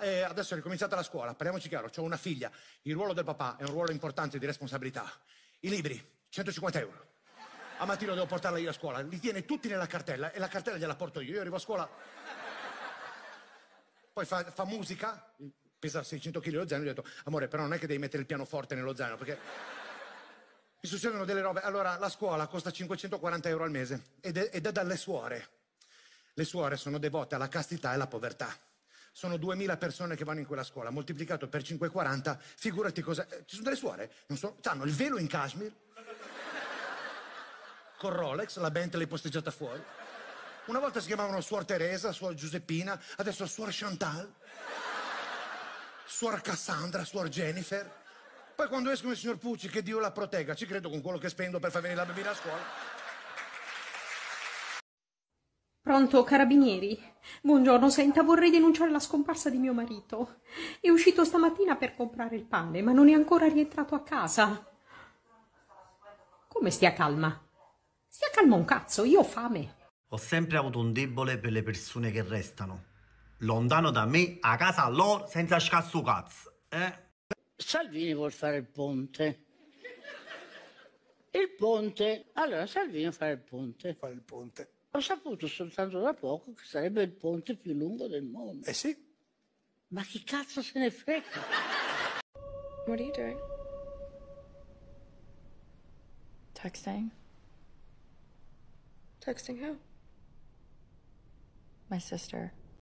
Eh, adesso è ricominciata la scuola, parliamoci chiaro, ho una figlia, il ruolo del papà è un ruolo importante di responsabilità. I libri, 150 euro. A mattino devo portarla io a scuola, li tiene tutti nella cartella e la cartella gliela porto io. Io arrivo a scuola, poi fa, fa musica, pesa 600 kg lo zaino, gli ho detto, amore, però non è che devi mettere il pianoforte nello zaino, perché mi succedono delle robe. Allora, la scuola costa 540 euro al mese ed è, ed è dalle suore. Le suore sono devote alla castità e alla povertà. Sono 2000 persone che vanno in quella scuola, moltiplicato per 540, figurati cosa... eh, Ci sono delle suore, non so, hanno il velo in cashmere, con Rolex, la Bentley posteggiata fuori. Una volta si chiamavano Suor Teresa, Suor Giuseppina, adesso Suor Chantal, Suor Cassandra, Suor Jennifer. Poi quando escono il signor Pucci, che Dio la protegga, ci credo con quello che spendo per far venire la bambina a scuola. Pronto, carabinieri? Buongiorno, senta, vorrei denunciare la scomparsa di mio marito. È uscito stamattina per comprare il pane, ma non è ancora rientrato a casa. Come stia calma? Stia calma un cazzo, io ho fame. Ho sempre avuto un debole per le persone che restano. Lontano da me, a casa loro, senza scasso cazzo. Eh? Salvini vuol fare il ponte. Il ponte. Allora Salvini fa il ponte. Fare il ponte. Ho saputo soltanto da poco che sarebbe il ponte più lungo del mondo. Eh sì. Ma chi cazzo se ne frega? What are you doing? Texting? Texting who? My sister.